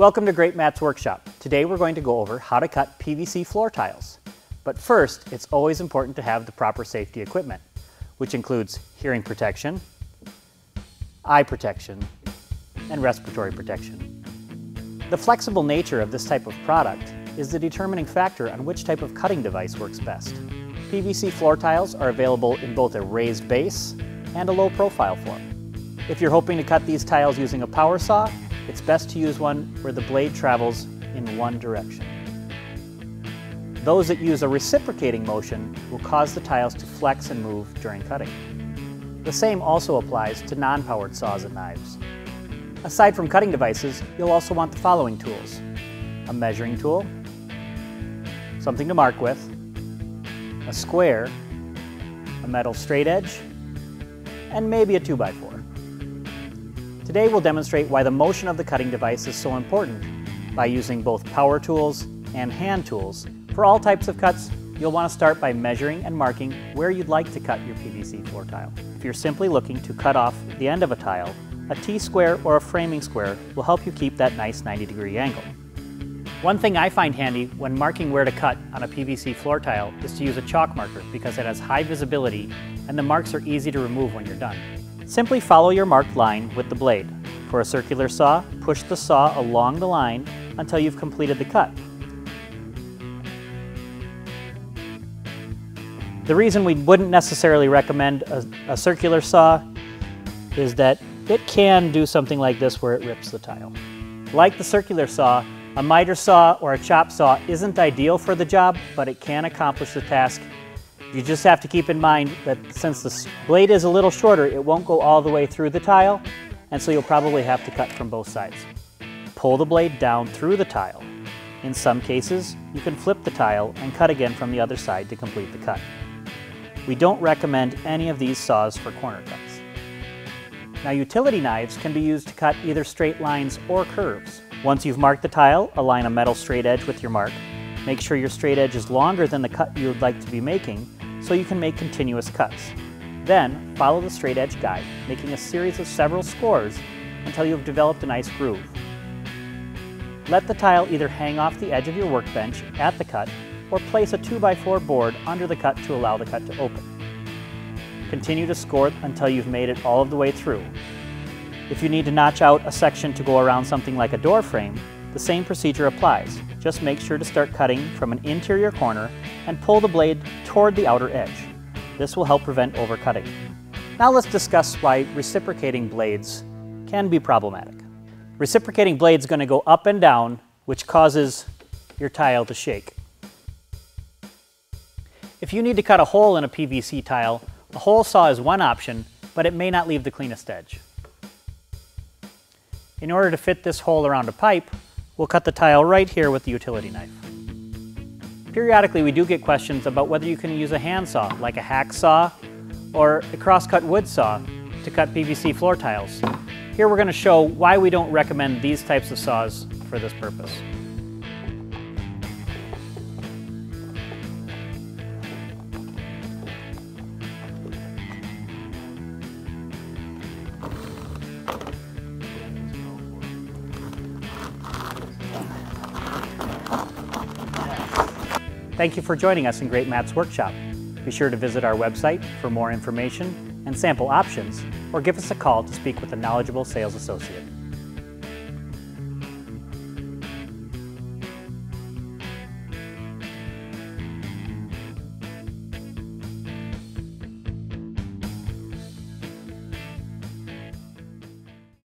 Welcome to Greatmats Workshop. Today we're going to go over how to cut PVC floor tiles. But first, it's always important to have the proper safety equipment, which includes hearing protection, eye protection, and respiratory protection. The flexible nature of this type of product is the determining factor on which type of cutting device works best. PVC floor tiles are available in both a raised base and a low profile form. If you're hoping to cut these tiles using a power saw, it's best to use one where the blade travels in one direction. Those that use a reciprocating motion will cause the tiles to flex and move during cutting. The same also applies to non-powered saws and knives. Aside from cutting devices, you'll also want the following tools. A measuring tool, something to mark with, a square, a metal straight edge, and maybe a 2x4. Today we'll demonstrate why the motion of the cutting device is so important by using both power tools and hand tools. For all types of cuts, you'll want to start by measuring and marking where you'd like to cut your PVC floor tile. If you're simply looking to cut off the end of a tile, a T-square or a framing square will help you keep that nice 90 degree angle. One thing I find handy when marking where to cut on a PVC floor tile is to use a chalk marker because it has high visibility and the marks are easy to remove when you're done. Simply follow your marked line with the blade. For a circular saw, push the saw along the line until you've completed the cut. The reason we wouldn't necessarily recommend a, a circular saw is that it can do something like this where it rips the tile. Like the circular saw, a miter saw or a chop saw isn't ideal for the job, but it can accomplish the task. You just have to keep in mind that since the blade is a little shorter, it won't go all the way through the tile, and so you'll probably have to cut from both sides. Pull the blade down through the tile. In some cases, you can flip the tile and cut again from the other side to complete the cut. We don't recommend any of these saws for corner cuts. Now utility knives can be used to cut either straight lines or curves. Once you've marked the tile, align a metal straight edge with your mark. Make sure your straight edge is longer than the cut you would like to be making so you can make continuous cuts. Then, follow the straight edge guide, making a series of several scores until you have developed a nice groove. Let the tile either hang off the edge of your workbench at the cut or place a 2x4 board under the cut to allow the cut to open. Continue to score until you've made it all of the way through, if you need to notch out a section to go around something like a door frame, the same procedure applies. Just make sure to start cutting from an interior corner and pull the blade toward the outer edge. This will help prevent overcutting. Now let's discuss why reciprocating blades can be problematic. Reciprocating blades are going to go up and down, which causes your tile to shake. If you need to cut a hole in a PVC tile, a hole saw is one option, but it may not leave the cleanest edge. In order to fit this hole around a pipe, we'll cut the tile right here with the utility knife. Periodically we do get questions about whether you can use a handsaw, like a hacksaw or a crosscut wood saw to cut PVC floor tiles. Here we're going to show why we don't recommend these types of saws for this purpose. Thank you for joining us in Greatmats Workshop. Be sure to visit our website for more information and sample options, or give us a call to speak with a knowledgeable sales associate.